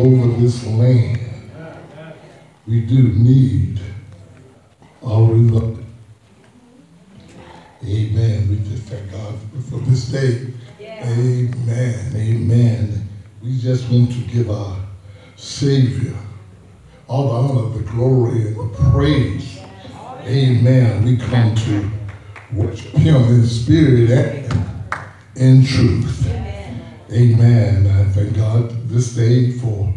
over this land. We do need our beloved. Amen. We just thank God for this day. Amen. Amen. We just want to give our Savior all the honor, the glory, and the praise. Amen. We come to worship Him in spirit and in truth. Amen. I thank God this day for,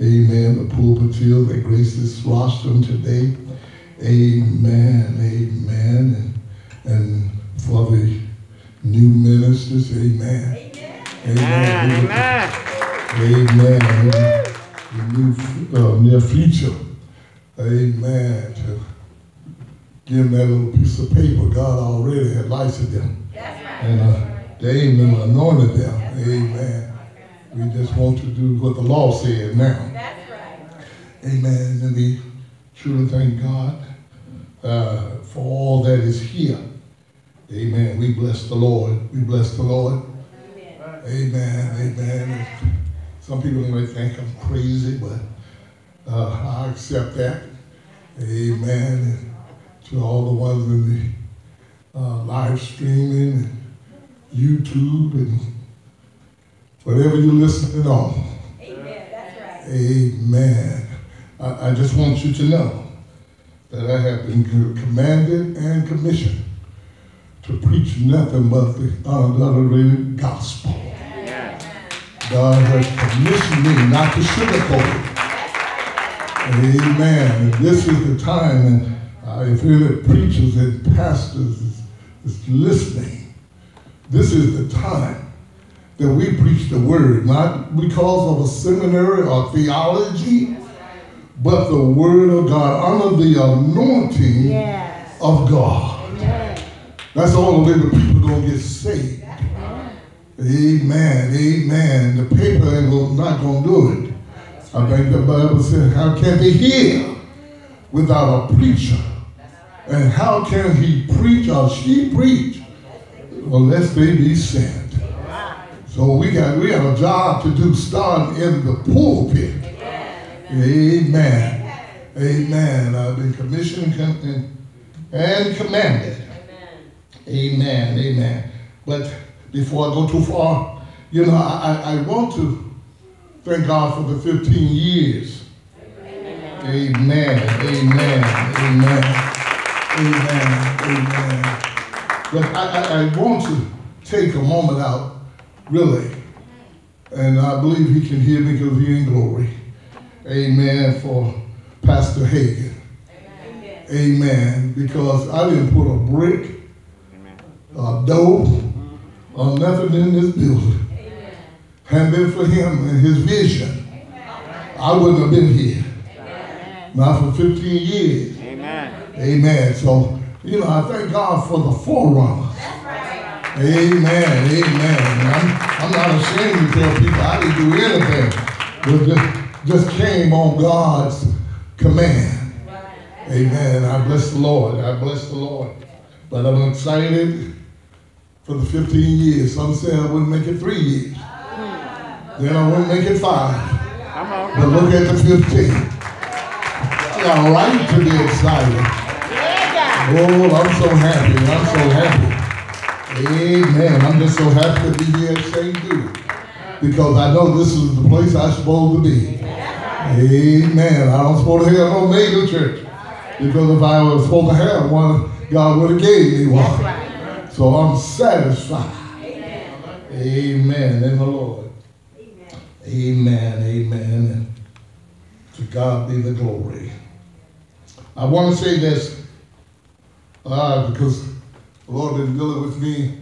amen, the pulpiteer that graced this rostrum today. Amen. Amen. And, and for the new ministers. Amen. Amen. Amen. Amen. The new, uh, near future. Amen. To give them that little piece of paper. God already had licensed them. And uh, they amen, anointed them. Amen. We just want to do what the law said now. Amen. And we truly thank God uh, for all that is here. Amen. We bless the Lord. We bless the Lord. Amen. Amen. Some people might think I'm crazy, but uh, I accept that. Amen. And to all the ones in the uh, live streaming, and YouTube, and whatever you're listening on. Amen. That's right. I, I just want you to know that I have been commanded and commissioned to preach nothing but the unadulterated gospel. God has commissioned me not to sugarcoat it. Amen. And this is the time, and uh, if any preachers and pastors is, is listening, this is the time that we preach the word, not because of a seminary or theology, but the word of God under the anointing Yes. of God. Amen. That's the only way the people gonna get saved. Amen. Amen. The paper ain't not gonna do it. I think the Bible said, how can they hear without a preacher? And how can he preach or she preach unless they be sent? So we got we got a job to do starting in the pulpit. Amen. Amen. I've been commissioned and, and commanded. Amen. Amen. But before I go too far, you know, I, I I want to thank God for the 15 years. Amen. Amen. Amen. Amen. Amen. But I, I, I want to take a moment out, really, and I believe he can hear me because he in glory. Amen. For Pastor Hagan. Amen. Because I didn't put a brick, a dough, or nothing in this building. Had been for him and his vision, I wouldn't have been here. Not for 15 years. Amen. Amen. So, you know, I thank God for the forerunners. Amen. Amen. I'm, I'm not ashamed to tell people I didn't do anything. But just, just came on God's command. Amen. I bless the Lord. I bless the Lord. But I'm excited for the 15 years. Some say I wouldn't make it three years. Then I wouldn't make it five. But look at the 15. It's all right to be excited. Oh, I'm so happy. I'm so happy. Amen. I'm just so happy to be here at St. Judah. Because I know this is the place I'm supposed to be. Amen. I don't supposed to have no mega church. Because if I was supposed to have one, God would have gave me one. So I'm satisfied. Amen. In the Lord. Amen. Amen. And to God be the glory. I want to say this uh, because the Lord been dealing with me.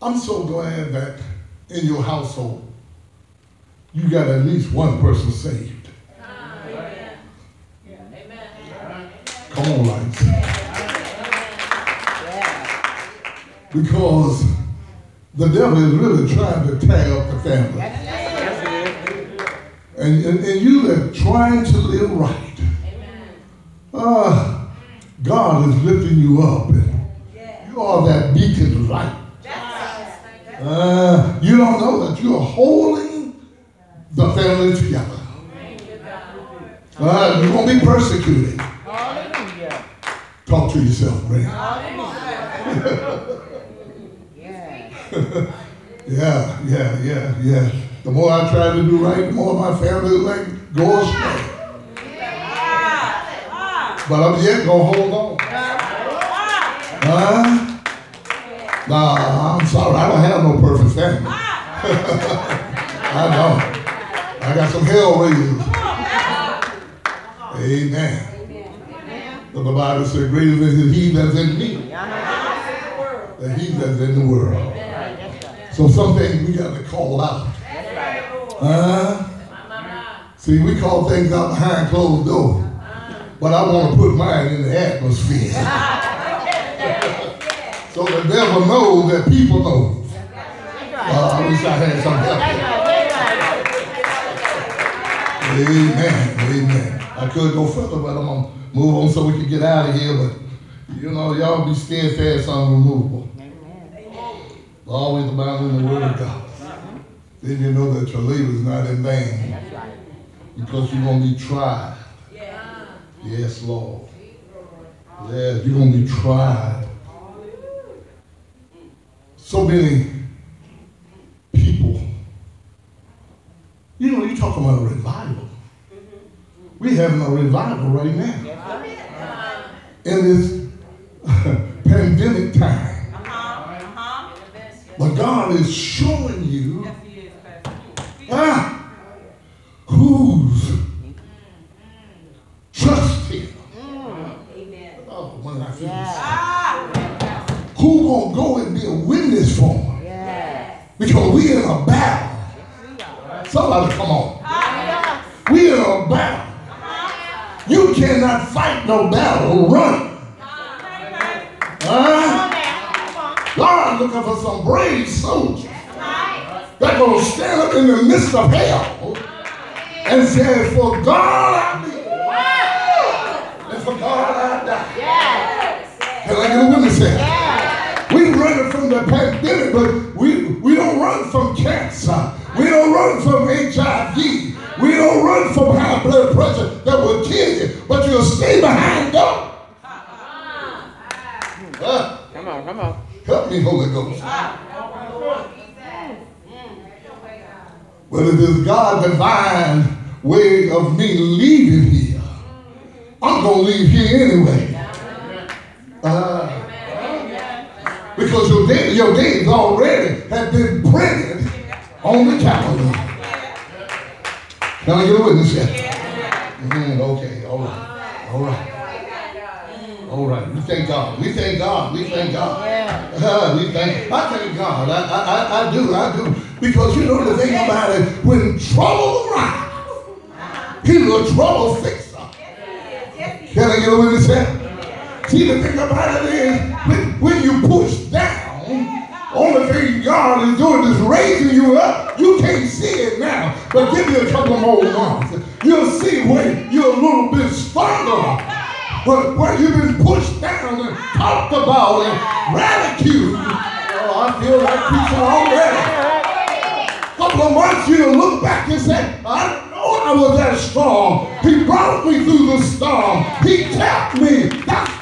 I'm so glad that in your household you got at least one person saved. Come on, lights. Because the devil is really trying to tear up the family. And, and, and you are trying to live right. Uh, God is lifting you up. And you are that beacon of light. Uh, you don't know that you're holding the family together. Uh, you're going to be persecuted. Talk to yourself, Ray. yeah, yeah, yeah, yeah. The more I try to do right, the more my family like go astray. But I'm yet gonna hold on. Huh? Nah, I'm sorry. I don't have no perfect family. I don't. I got some hell raisers. Amen. But the Bible says, greater is he that's in me than he that's in the world. So some things we got to call out. Uh, see, we call things out behind closed doors. But I want to put mine in the atmosphere. so the devil knows that people know. Uh, I wish I had some help. Amen. Amen. I could go further, but I'm going to move on so we can get out of here. But, you know, y'all be steadfast, unremovable. Always abound in the word of God. Then you know that your labor is not in vain. Because you're going to be tried. Yes, Lord. Yes, you're going to be tried. So many people. You know, you're talking about a revival. We're having a revival right now. In this pandemic time. But God is showing you ah, who's trust Him. Mm. Oh, when I finish. Who gonna go and be a witness for Him? Because we in a battle. Somebody come on. We in a battle. You cannot fight no battle, run. Huh? God looking for some brave soldiers that gonna stand up in the midst of hell and say, for God I live, and for God I die. Can I get a witness here? We running from the pandemic, but we, we don't run from cancer. We don't run from HIV. We don't run from high blood pressure that will kill you, but you'll stay behind God. Uh, Come on, come on. help me, Holy Ghost. But it is God's divine way of me leaving here. I'm going to leave here anyway. Uh, because your day, your days already have been printed on the calendar. A witness yet? Mhm, okay, all right, all right. All right, we thank God. We thank God. We thank God. Uh, we thank. I thank God. I, I, I, do. I do. Because you know the thing about it, when trouble arises, he's a trouble fixer. Can I get a witness here? See, the thing about it is, when, when you push down, only thing God is doing is raising you up. You can't see it now, but give me a couple more months. You'll see when you're a little bit stronger. But where you've been pushed down and talked about and ridiculed, oh, I feel like preaching already. A couple of months, you'll look back and say, I know I was that strong. He brought me through the storm. He kept me. That's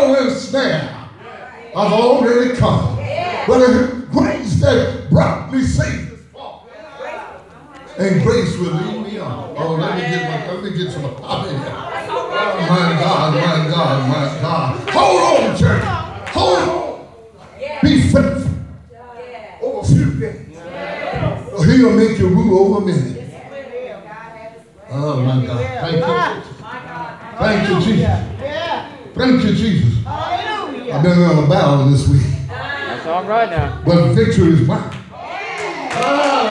toil, and. I've already come. But it's grace that brought me safe. And grace will lead me on. Oh, let me get my, let me get some pop in here. Oh, my God, my God, my God. Hold on, church. Hold on. Be faithful. Over few things. Or he'll make you rule over many. Oh, my God. Thank you. Thank you, Jesus. Thank you, Jesus. I've been on a battle this week. That's all right now. But victory is mine. Ah,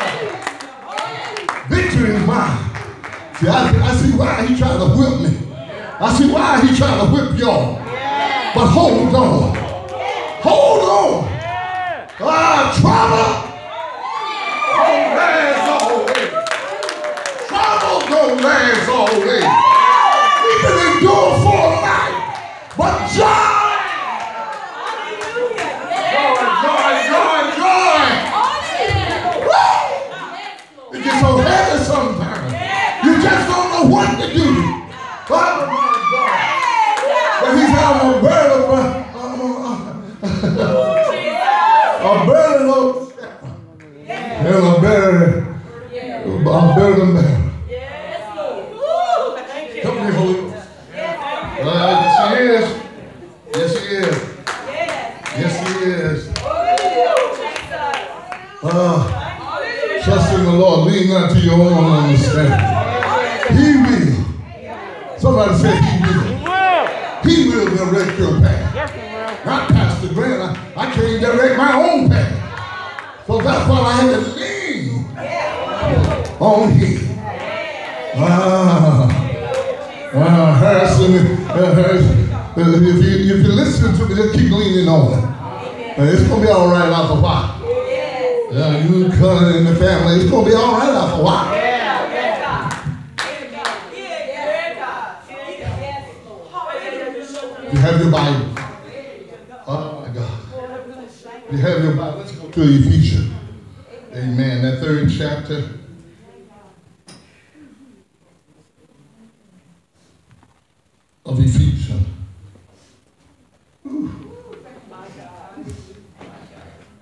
victory is mine. See, I, I see why he tried to whip me. I see why he tried to whip y'all. But hold on. Hold on. Ah, trouble. Don't last always. Trouble don't last always. Father, my God. But he said, uh, uh, uh, I'm a burden of my, I'm a, burden of, and a burden, I'm burden bearer. Yes, Lord. Come here, Holy Ghost. Yes, he is. Yes, he is. Yes, he is. Uh, trust in the Lord. Lean not to your own that's why I had to lean on him. Ah. Ah, Harrison, uh, Harrison, uh, if you, if you listen to me, just keep leaning on it. Uh, it's going to be all right after a while. Yeah, you cut in the family, it's going to be all right after a while. You have your Bible. Oh my God. You have your Bible. Let's go to Ephesians. Chapter. Of Ephesians.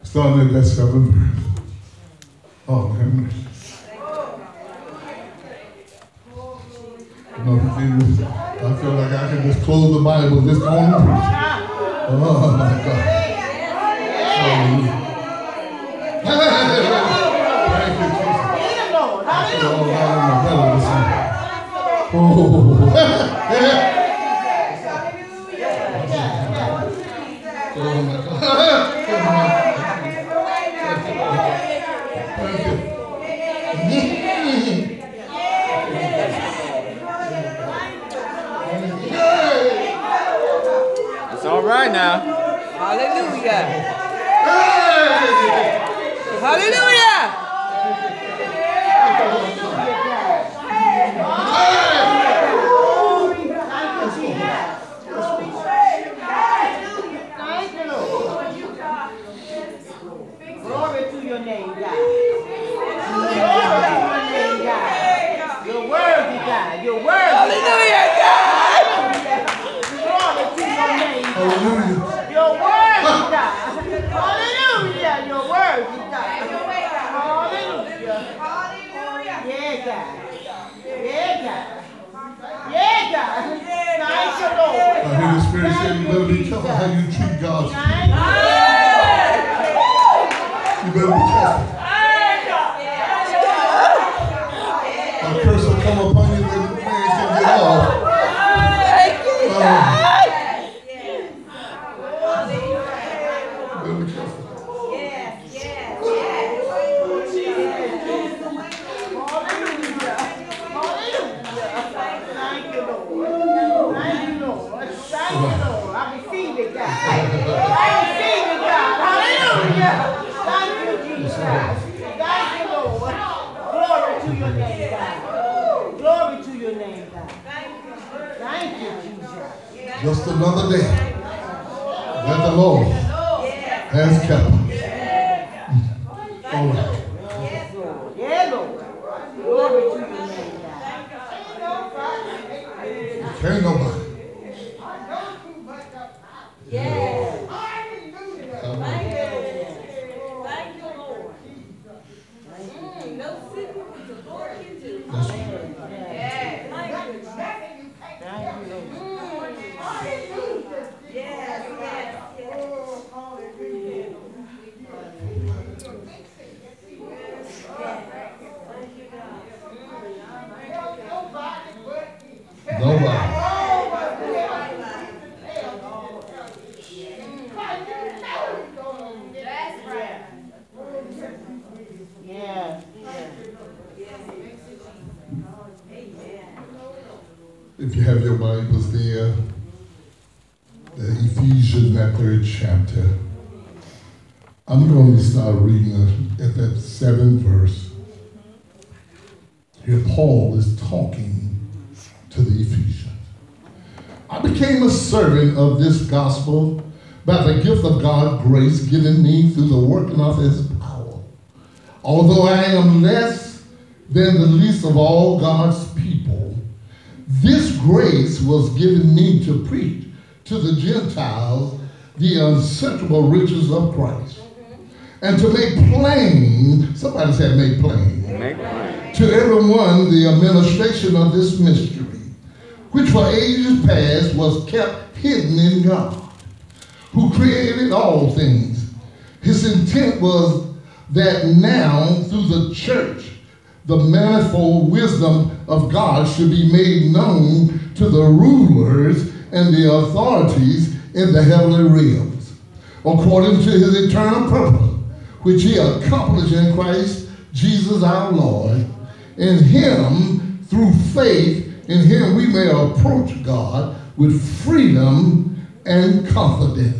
Starting at that seventh verse. Oh, mercy. I feel like I can just close the Bible on and. Oh my God. Hallelujah. Thank you, Jesus. I feel all right in my belly. Oh. Oh my God. It's all right now. Hallelujah. Hallelujah. Of this gospel by the gift of God's grace given me through the working of his power. Although I am less than the least of all God's people, this grace was given me to preach to the Gentiles the unsearchable riches of Christ. And to make plain, somebody said make plain, Make plain. to everyone the administration of this mystery, which for ages past was kept hidden in God, who created all things. His intent was that now, through the church, the manifold wisdom of God should be made known to the rulers and the authorities in the heavenly realms, according to his eternal purpose, which he accomplished in Christ Jesus our Lord. In him, through faith, in him we may approach God with freedom and confidence.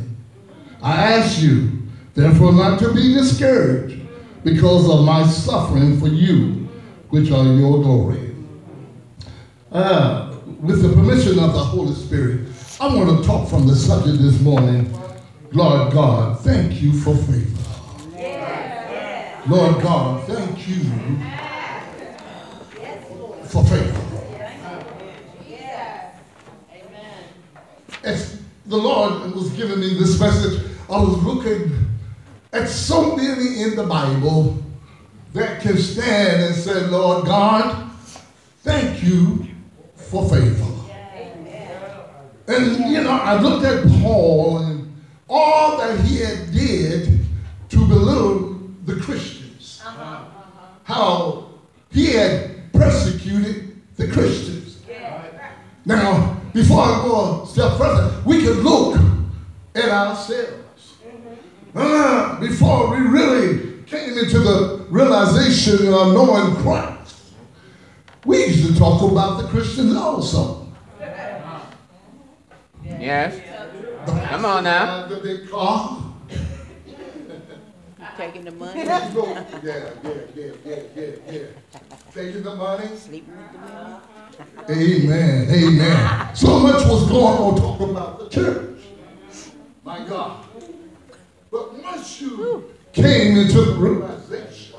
I ask you, therefore, not to be discouraged because of my suffering for you, which are your glory. Uh, with the permission of the Holy Spirit, I want to talk from the subject this morning. Lord God, thank you for favor. Lord God, thank you for favor. As the Lord was giving me this message, I was looking at so many in the Bible that can stand and say, Lord God, thank you for favor. And you know, I looked at Paul and all that he had did to belittle the Christians. Uh-huh, uh-huh. How he had persecuted the Christians. Now, before I go a step further, we can look at ourselves. Uh, before we really came into the realization of knowing Christ, we used to talk about the Christians also. Yes. Come on now. The big car. Taking the money, Yeah, yeah, yeah, yeah, yeah, yeah, yeah. Taking the money. sleeping with the women. Amen. Amen. So much was going on talking about the church. My God. But once you came into the realization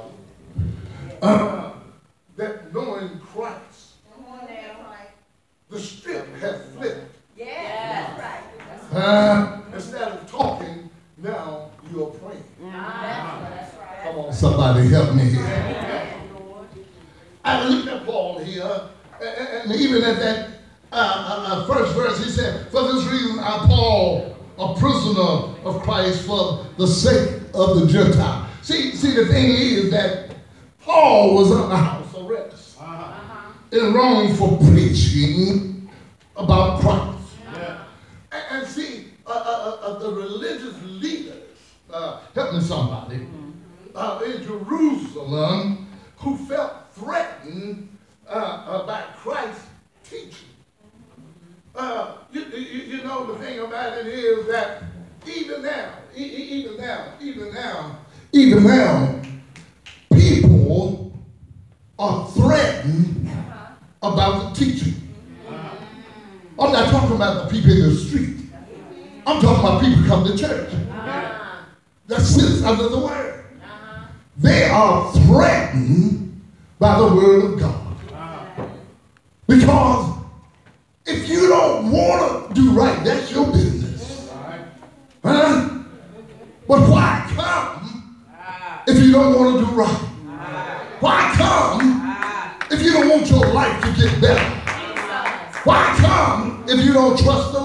uh, that knowing Christ, the script had flipped. yeah that's Uh, instead of talking, now you're praying. Come on, somebody help me here. I looked at Paul here, and, even at that uh, uh, uh, first verse, he said, For this reason I, Paul, a prisoner of Christ for the sake of the Gentile. See, see, the thing is that Paul was under house arrest in Rome for preaching about Christ. And, and see, uh, uh, uh, the religious leaders, uh, help me somebody, uh, in Jerusalem who felt threatened uh, Christ's teaching. Uh, you, you, you know, the thing about it is that even now, e- even now, even now, even now, people are threatened about the teaching. I'm not talking about the people in the street. I'm talking about people come to church. That sits under the word. They are threatened by the word of God. Because if you don't want to do right, that's your business. Huh? But why come if you don't want to do right? Why come if you don't want your life to get better? Why come if you don't trust the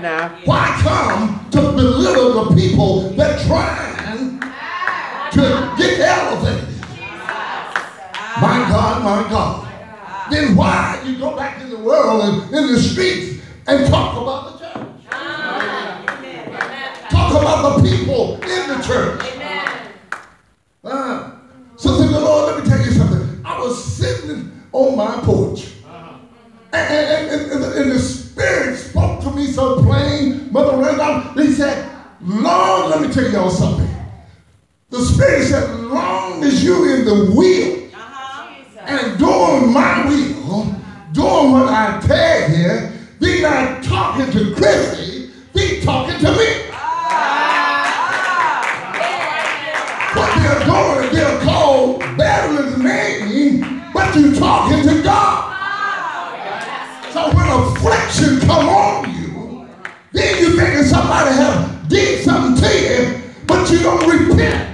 now. Why come to belittle the people that trying to get elevated? My God. Then why you go back in the world and in the streets and talk about the church? Talk about the people in the church. Uh, so to the Lord, let me tell you something. I was sitting on my porch. And, and, and, and the, Spirit spoke to me so plain, Mother Randolph. He said, Lord, let me tell y'all something. The Spirit said, long as you in the will doing my will, doing what I tell you, be not talking to Christy. be talking to me. What they're doing they're called Baptist name, but you're talking to God. So when affliction come on you, then you think somebody have did something to you, but you don't repent.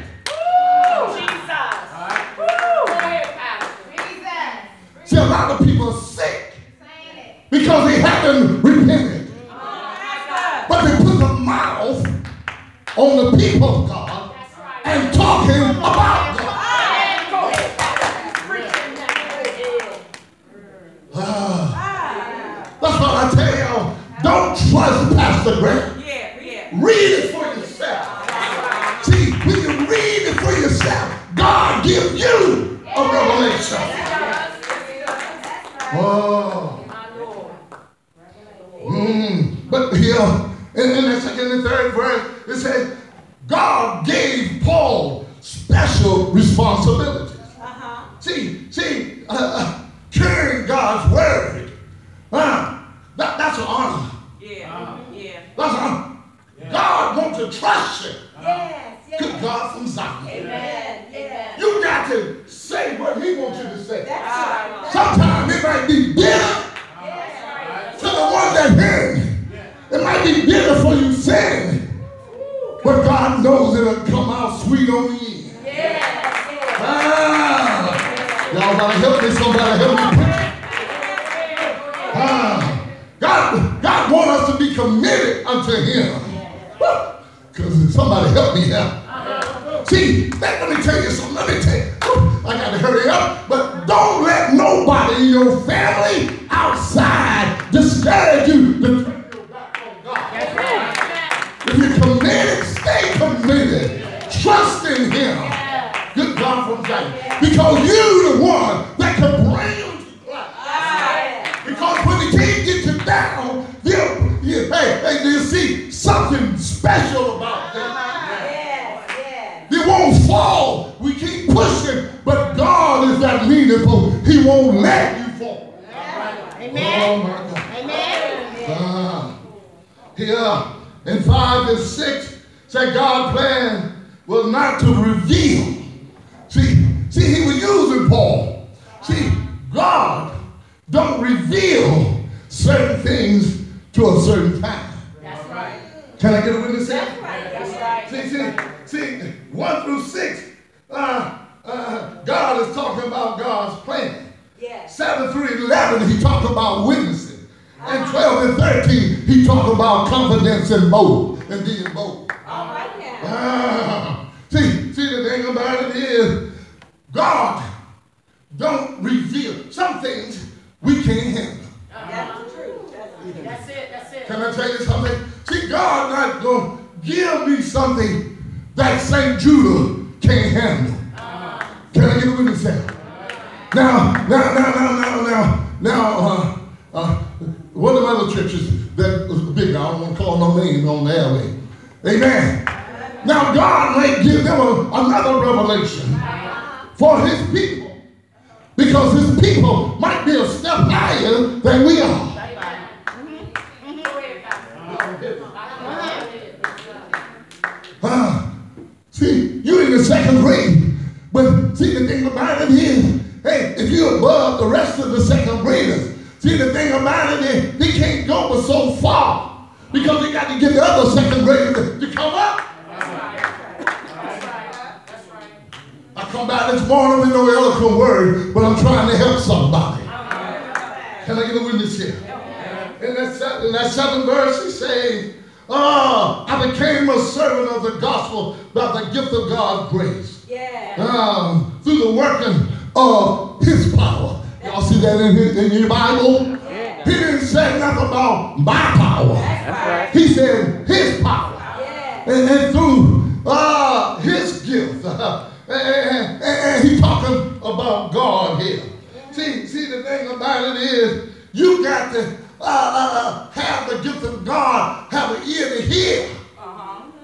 On the people of God and talking about God. Ah, that's what I tell y'all. Don't trust Pastor Grant. Read it for yourself. See, when you read it for yourself, God gives you a revelation. Oh. Mm. But here, in, in the second and third verse, it says, God gave Paul special responsibilities. See, see, uh, Because you're the one that can bring them to life. Because when the king gets you down, they'll, you, hey, hey, they'll see something special about them. They won't fall. We keep pushing, but God is that meaningful. He won't let you fall. Oh Amen. my God. Amen. Ah. here in 5 and 6 said God's plan was not to reveal. See, see, he was using Paul. See, God don't reveal certain things to a certain time. That's right. Can I get a witness here? That's right. That's right. See, see, see, 1 through 6, uh, uh, God is talking about God's plan. Yes. 7 through 11, he talked about witnessing. And 12 and 13, he talked about confidence and bold and being bold. All right now. Ah, see, see, the thing about it is, God don't reveal some things we can't handle. That's the truth. That's it. That's it. Can I tell you something? See, God not going to give me something that St. Judah can't handle. Can I get a witness there? Now, now, now, now, now, now, now, uh, uh, one of the other churches that was big, I don't want to call no names on the airway. Amen. Now, God may give them a, another revelation for his people because his people might be a step higher than we are. Ah, see, you in the second grade, but see the thing about it is, hey, if you're above the rest of the second graders, see the thing about it is, they can't go but so far because they got to get the other second graders to come up. I come back this morning with no eloquent word, but I'm trying to help somebody. Can I get a witness here? In that, se- in that seventh verse, he says, Oh, I became a servant of the gospel by the gift of God's grace. Yeah. Um, through the working of his power. Y'all see that in, his, in your Bible? Yeah. He didn't say nothing about my power. Right. He said his power. Yeah. And, and through uh, his gift. and, and, and- and he talking about God here. See, see, the thing about it is, you got to uh, uh, have the gift of God, have an ear to hear,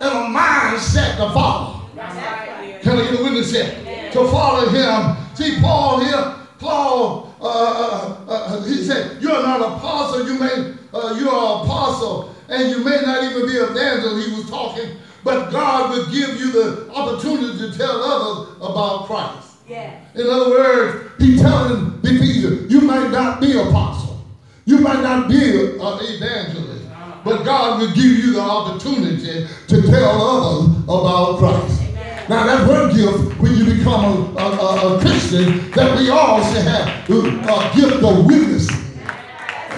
and a mindset to follow. Right. Can I get a witness here? To follow him. See, Paul here, Paul, uh, uh, uh, he said, You're not an apostle, you may, uh, you're an apostle, and you may not even be an evangelist, he was talking, but God will give you the opportunity to tell others about Christ. Yeah. In other words, he's telling the Ephesians, you might not be an apostle, you might not be an evangelist, but God will give you the opportunity to tell others about Christ. Now that's one gift when you become a, a, a- a Christian that we all should have a gift of witness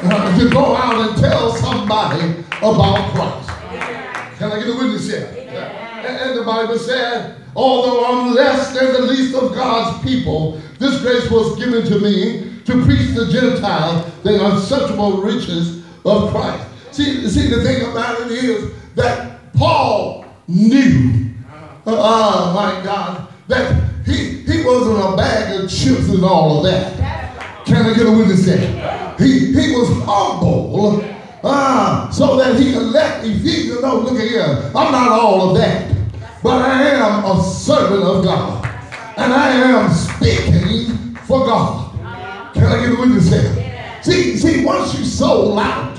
uh, to go out and tell somebody about Christ. Can I get a witness here? And the Bible said, although I'm less than the least of God's people, this grace was given to me to preach the Gentiles the unsearchable riches of Christ. See, see, the thing about it is that Paul knew, oh my God, that he, he wasn't a bag of chips and all of that. Can I get a witness there? He, he was humble uh, so that he could let Ephesians know, look at here, I'm not all of that, but I am a servant of God. And I am speaking for God. Can I get a witness there? See, see, once you sold out,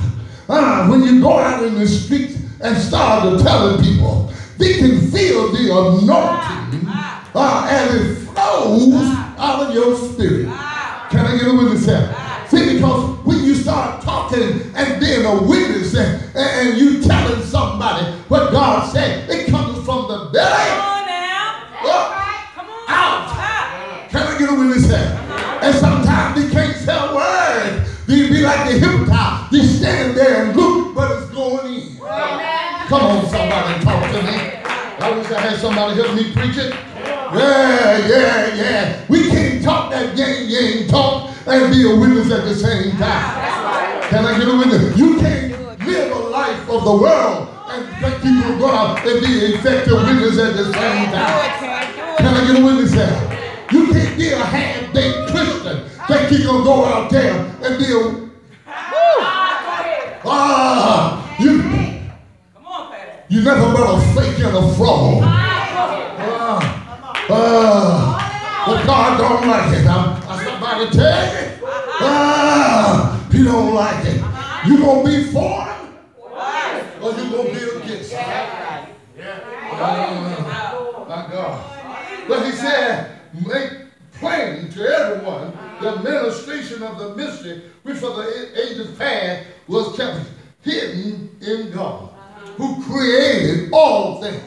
uh, when you go out in the streets and start to telling people, they can feel the anointing uh, and it flows out of your spirit. Can I get a witness there? See, because start talking and being a witness and, and you telling somebody what God said, it comes from the belly. Come on now. Up, Come on. out. Can I get a witness there? And sometimes they can't tell words. They be like the hypnotized. They stand there and look, but it's going in. Come on, somebody, talk to me. I wish I had somebody help me preach it. Yeah, yeah, yeah. We can't talk that yang yang talk and be a witness at the same time. Can I get a witness? You can't live a life of the world and think you to go out and be effective witness at the same time. Can I get a witness there? You can't be a half-baked Christian. Think you can go out there and be a ah you Come on, Pastor. you never but a fake and a fraud. Ah, ah, but God don't like it. I'm, I'm somebody tell you. Ah, he don't like it. You gonna be for him or you gonna be against him? Ah, my God. But he said, make plain to everyone the administration of the mystery which for the ages past was kept hidden in God, who created all things.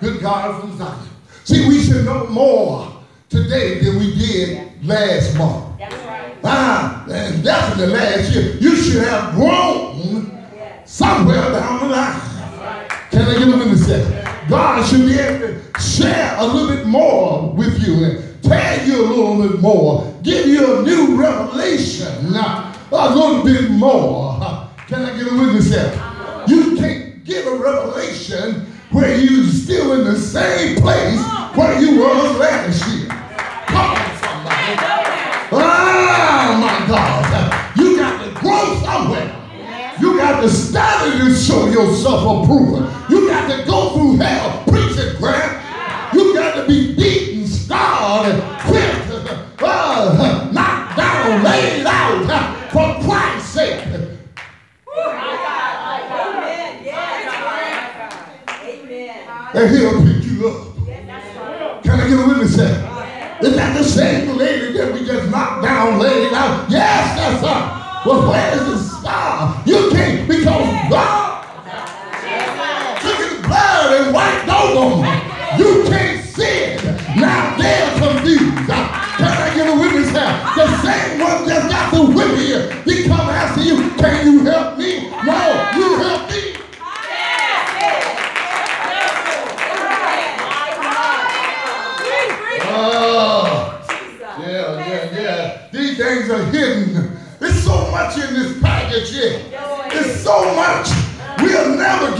Good God from Zion. See, we should know more today than we did last month. Ah, and definitely last year. You should have grown somewhere down the line. Can I get a minute second? God should be able to share a little bit more with you and tell you a little bit more, give you a new revelation, a little bit more. Can I get a witness here? You can't give a revelation where you're still in the same place where you were last year. Come on, somebody. Ah, my God. You got to grow somewhere. You got to study to show yourself approval. You got to go through hell preaching, Grant. You got to be beaten, scarred, and whipped, uh, knocked down, laid out uh, for Christ's sake. And he'll pick you up. Can I get a witness there? Is that the same lady that we just knocked down, laid out? Yes, that's her. But where's the scar? You can't because God took his blood and wiped over them. You can't see it. Now they're confused. Can I get a witness here? The same one just got the whip here.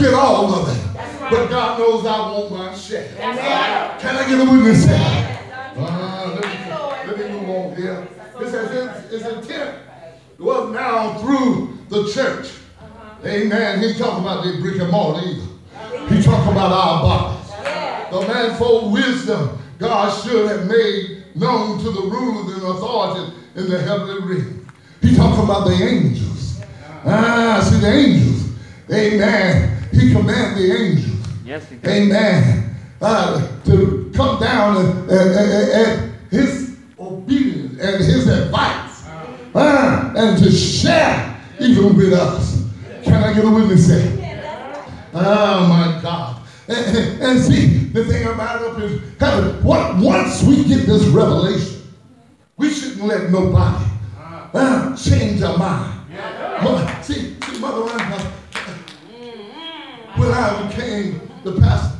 Get all of it. But God knows I want my share. Can I get a witness here? Uh, let, me, let me move on here. It says his, his intent was now through the church. Amen. He talk about the brick and mortar either. He talk about our bodies. The manifold wisdom God should have made known to the rulers and authorities in the heavenly realm. He talking about the angels. Ah, see the angels. Amen. He commanded the angels. Yes, he did. Amen. Uh, to come down and, and, and, and his obedience and his advice. Ah, and to share even with us. Can I get a witness there? Oh my God. And, and- see, the thing about it is heaven, what, once we get this revelation, we shouldn't let nobody uh, change our mind. Mother, see, see, Mother Reinhardt, when I became the pastor,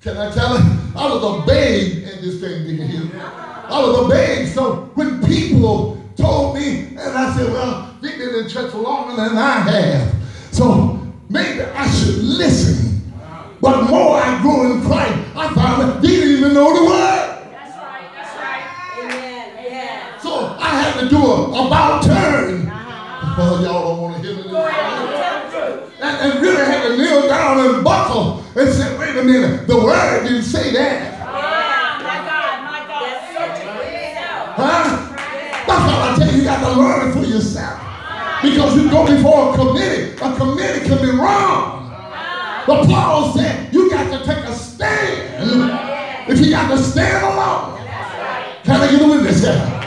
Can I tell you? I was a babe in this thing being here. I was a babe. So when people told me, and I said, well, they've been in church for longer than I have. So maybe I should listen. But more I grew in Christ, I found that they didn't even know the word. That's right. That's right. Amen. Yeah. So I had to do a about turn. Uh-huh. Oh, y'all don't want to hear me. Go ahead. Tell the truth. And, and really had to kneel down and buckle and say, wait a minute, the word didn't say that. Huh? That's why I tell you, you got to learn it for yourself. Because you go before a committee, a committee can be wrong. But Paul said, you got to take a stand. If you got to stand alone. Can I get a witness here?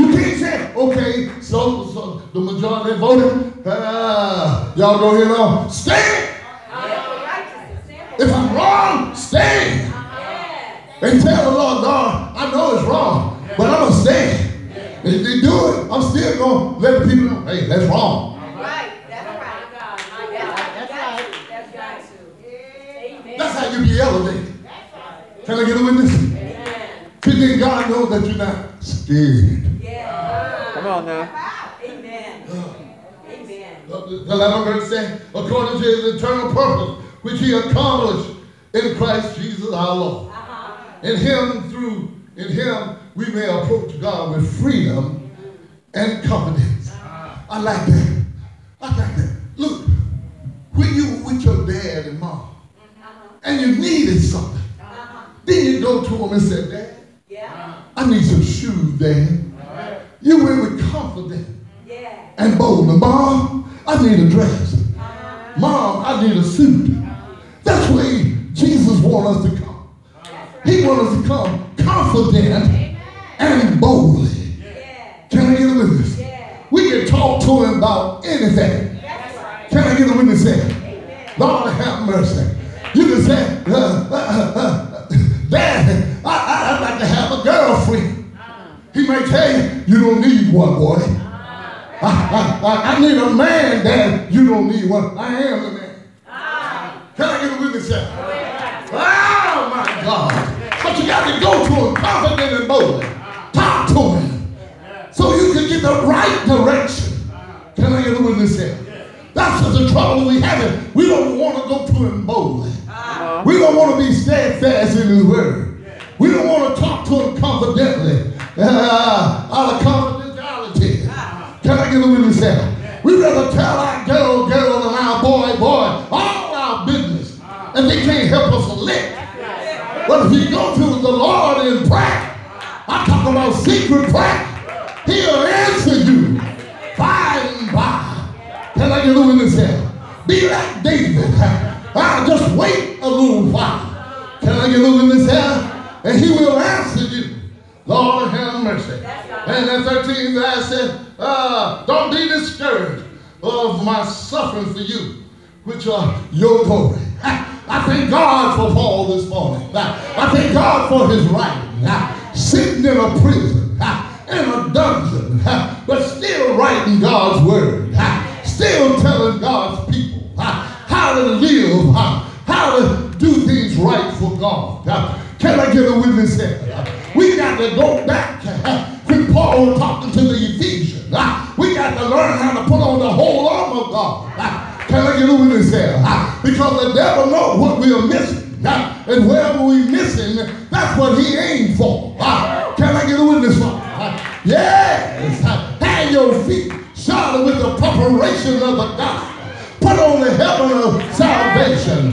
You can't say, okay, so, so the majority voted. Uh, y'all go here now. Stand. If I'm wrong, stand. And tell the Lord, God, I know it's wrong, but I'm going to stand. And if they do it, I'm still going to let the people know, hey, that's wrong. That's how you be elevated. Can I get a witness? Amen. Then God knows that you're not scared. Yeah. Come on now. Amen. Amen. The 11th verse says, according to his eternal purpose, which he accomplished in Christ Jesus our Lord. Uh-huh. In him, through, in him, we may approach God with freedom and confidence. Uh-huh. I like that. I like that. Look, when you were with your dad and mom, uh-huh. and you needed something, then you go to them and say, Dad, Yeah. I need some shoes, Dad. You went with confidence Yeah. and boldness. Mom, I need a dress. Mom, I need a suit. That's the way Jesus wants us to come. He wants us to come confident and boldly. Yeah. Can I get a witness? Yeah. We can talk to him about anything. That's right. Can I get a witness here? Lord have mercy. You can say, uh, uh, uh, uh, Dad, I, I'd like to have a girlfriend. He may tell you, you don't need one, boy. I, I, I, need a man, Dad. You don't need one. I am the man. Can I get a witness here? Oh, my God. But you got to go to him confident and boldly. Talk to him so you can get the right direction. Can I get a witness here? That's the trouble we have. We don't want to go to him boldly. Word. We don't want to talk to him confidently. Uh, out of confidentiality. Can I get a witness here? We rather tell our girl, girl, and our boy, boy, all our business. And they can't help us a lick. But if you go to the Lord in prayer, I'm talking about secret prayer, he'll answer you by and by. Can I get a witness here? Be like David. I'll just wait a little while. Can I get a witness here? And he will answer you. Lord have mercy. And then 13 I said, uh, don't be discouraged of my suffering for you, which are your glory. I thank God for Paul this morning. I thank God for his writing. Sitting in a prison, in a dungeon, but still writing God's word. Still telling God's people how to live, how to do things right for God. Can I get a witness here? We got to go back when Paul talking to the Ephesians. We got to learn how to put on the whole armor of God. Can I get a witness here? Because the devil knows what we are missing. And wherever we missing, that's what he aimed for. Can I get a witness? Yes. Have your feet shod with the preparation of the gospel. Put on the helmet of salvation.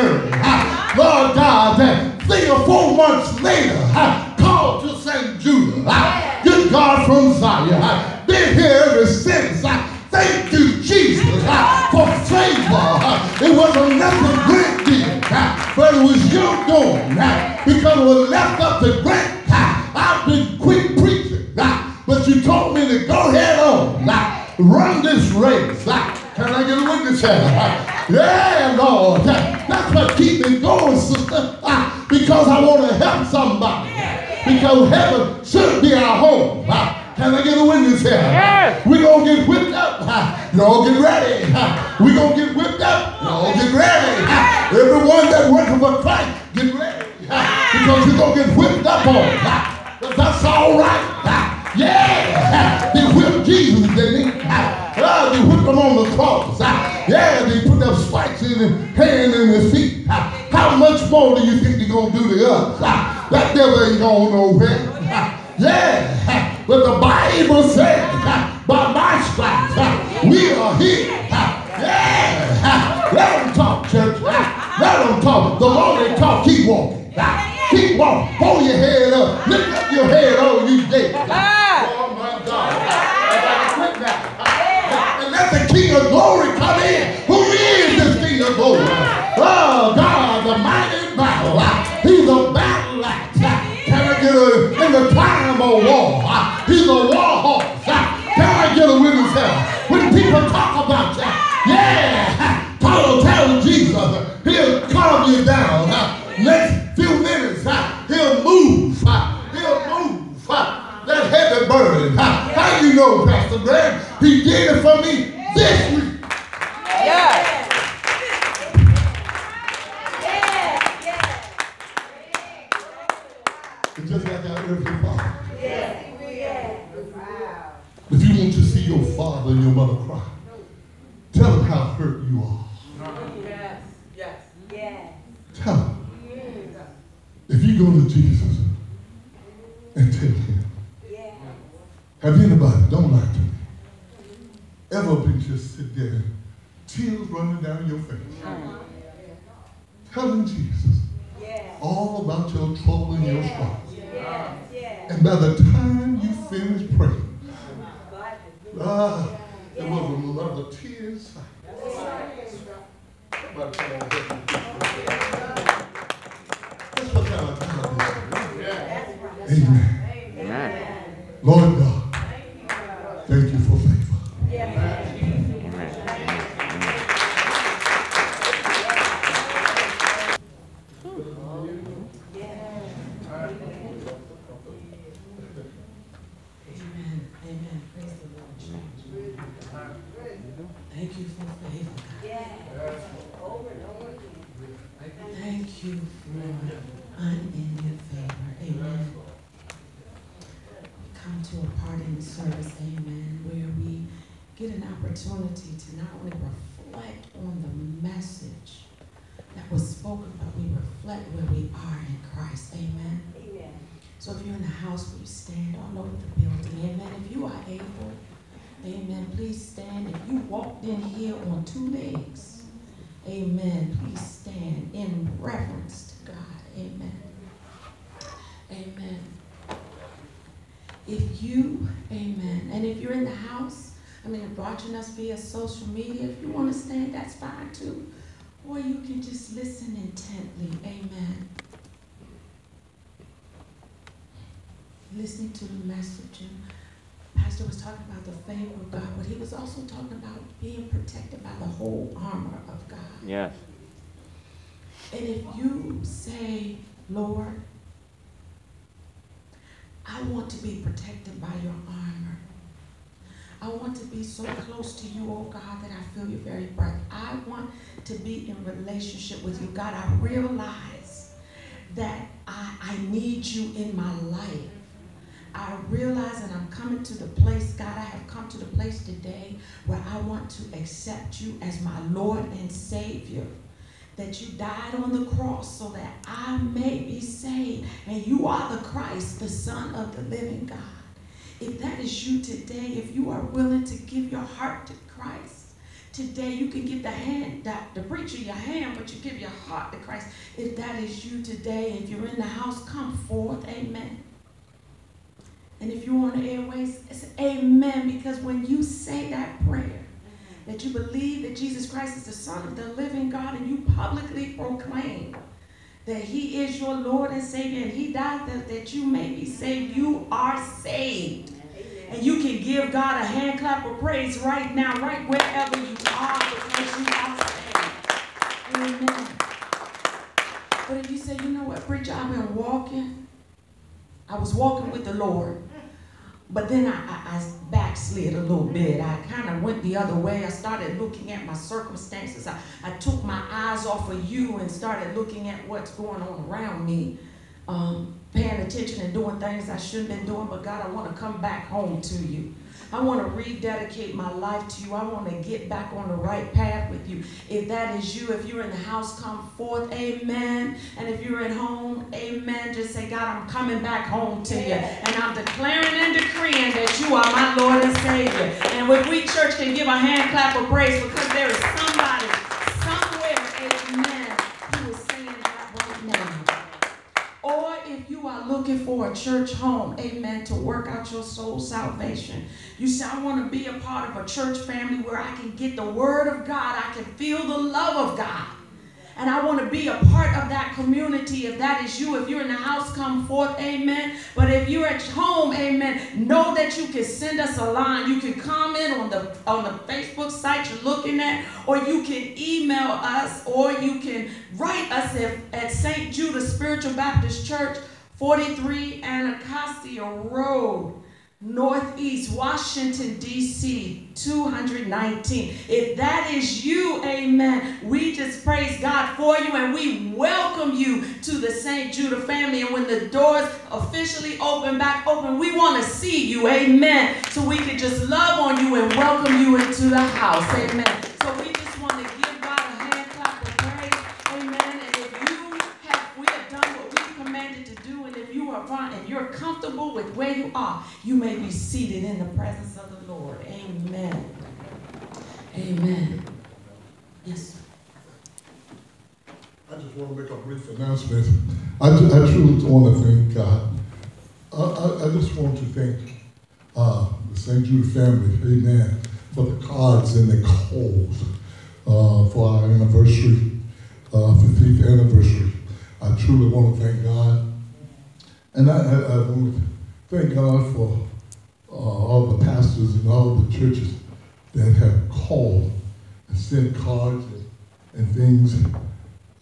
Seminary. Ah, Lord God, that three or four months later, Y'all get ready. We're going to get whipped up. Y'all get ready. Everyone that working for Christ, get ready. Because you're going to get whipped up on. But that's all right. Yeah. They whipped Jesus, didn't they? Oh, they whipped him on the cross. Yeah, they put them spikes in his hand and his feet. How much more do you think they're going to do to us? That devil ain't going nowhere. Yeah. But the Bible says, by my stripes, uh, we are healed. Yeah. Let them talk, church. Let them talk. The more they talk, keep walking. Keep walking. Hold your head up. Lift up your head all you dead. Ah. Oh, my God. And let the King of Glory come in. Who is this King of Glory? Oh, God, the mighty battle. He's a battle axe. Can I get a, in the time of war? He's a war horse. Can I get a witness here? When people talk about you, yeah, Paul tell Jesus, he'll calm you down. Next few minutes, he'll move. He'll move that heavy burden. How you know, Pastor Greg? He did it for me this week. Yeah. It's just like our earthly father. If you want to see your father and your mother cry, tell them how hurt you are. Yes. Yes. Yes. Tell them. If you go to Jesus and tell him, have anybody, don't lie to me, ever been just sit there, tears running down your face? Telling Jesus all about your trouble and your struggles. And by the time you finish praying, ah, there was a lot of tears. Somebody come on, help me. That's what kind of God this is. Amen. Amen. Lord God, thank you for favor. Amen. Amen. Amen. Praise the Lord. Thank you for favor. God. Thank you for unending favor. Amen. We come to a part in the service, amen, where we get an opportunity to not only reflect on the message that was spoken, but we reflect where we are in Christ. Amen. Amen. So if you're in the house, will you stand all over the building? Amen. If you are able, amen, please stand. If you walked in here on two legs, amen, please stand in reverence to God. Amen. Amen. If you, amen, and if you're in the house, I mean, watching us via social media, if you want to stand, that's fine too. Or you can just listen intently. Amen. listening to the message and Pastor was talking about the favor of God, but he was also talking about being protected by the whole armor of God. Yes. And if you say, Lord, I want to be protected by your armor. I want to be so close to you, oh God, that I feel your very breath. I want to be in relationship with you. God, I realize that I, I need you in my life. I realize that I'm coming to the place, God, I have come to the place today where I want to accept you as my Lord and Savior. That you died on the cross so that I may be saved. And you are the Christ, the Son of the living God. If that is you today, if you are willing to give your heart to Christ, today you can give the hand, that the preacher your hand, but you give your heart to Christ. If that is you today, if you're in the house, come forth. Amen. And if you're on the airways, it's amen. Because when you say that prayer, that you believe that Jesus Christ is the Son of the living God, and you publicly proclaim that He is your Lord and Savior, and He died that, that you may be saved, you are saved. And you can give God a hand clap of praise right now, right wherever you are, because you are saved. Amen. But if you say, you know what, preacher, I've been walking, I was walking with the Lord. But then I, I, I backslid a little bit. I kind of went the other way. I started looking at my circumstances. I, I took my eyes off of you and started looking at what's going on around me. Um, paying attention and doing things I shouldn't have been doing. But God, I want to come back home to you. I want to rededicate my life to you. I want to get back on the right path with you. If that is you, if you're in the house, come forth. Amen. And if you're at home, amen. Just say, God, I'm coming back home to you. And I'm declaring and decreeing that you are my Lord and Savior. And if we church can give a hand clap of praise because there is somebody somewhere, amen, who is saying that right now. Or if you are looking for a church home, amen, to work out your soul salvation. You say, I want to be a part of a church family where I can get the word of God, I can feel the love of God. And I want to be a part of that community. If that is you, if you're in the house, come forth, amen. But if you're at home, amen, know that you can send us a line. You can comment on the on the Facebook site you're looking at, or you can email us, or you can write us at, at St. Judah Spiritual Baptist Church, 43 Anacostia Road. Northeast Washington, D.C., 219. If that is you, amen, we just praise God for you and we welcome you to the St. Judah family. And when the doors officially open back open, we want to see you, amen, so we can just love on you and welcome you into the house, amen. So we just want to give God a hand clap of praise, amen. And if you have, we have done what we commanded to do, and if you are fine and you're comfortable with where you are, you may be seated in the presence of the Lord. Amen. Amen. Yes. I just want to make a brief announcement. I, I truly want to thank God. I, I, I just want to thank uh, the St. Judah family, amen, for the cards and the calls uh, for our anniversary, uh, 15th anniversary. I truly want to thank God. And I, I, I thank God for uh, all the pastors and all the churches that have called and sent cards and, and things.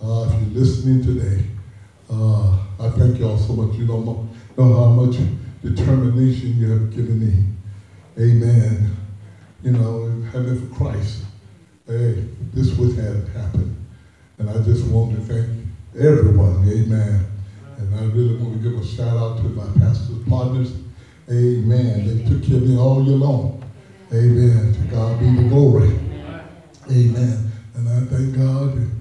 Uh, if you're listening today, uh, I thank y'all so much. You don't know, know how much determination you have given me. Amen. You know, having for Christ. Hey, this would have happened. And I just want to thank everyone. Amen. And I really want to give a shout out to my pastor's partners. Amen. They took care of me all year long. Amen. To God be the glory. Amen. And I thank God. And,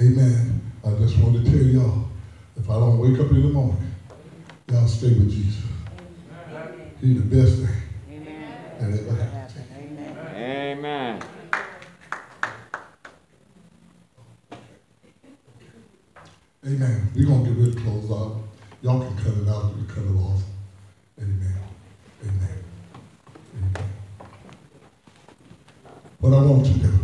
amen. I just want to tell y'all, if I don't wake up in the morning, y'all stay with Jesus. He's the best thing that ever happened. Amen. Amen. We're going to get ready to close out. Y'all can cut it out. We cut it off. Amen. Amen. Amen. What I want you to do,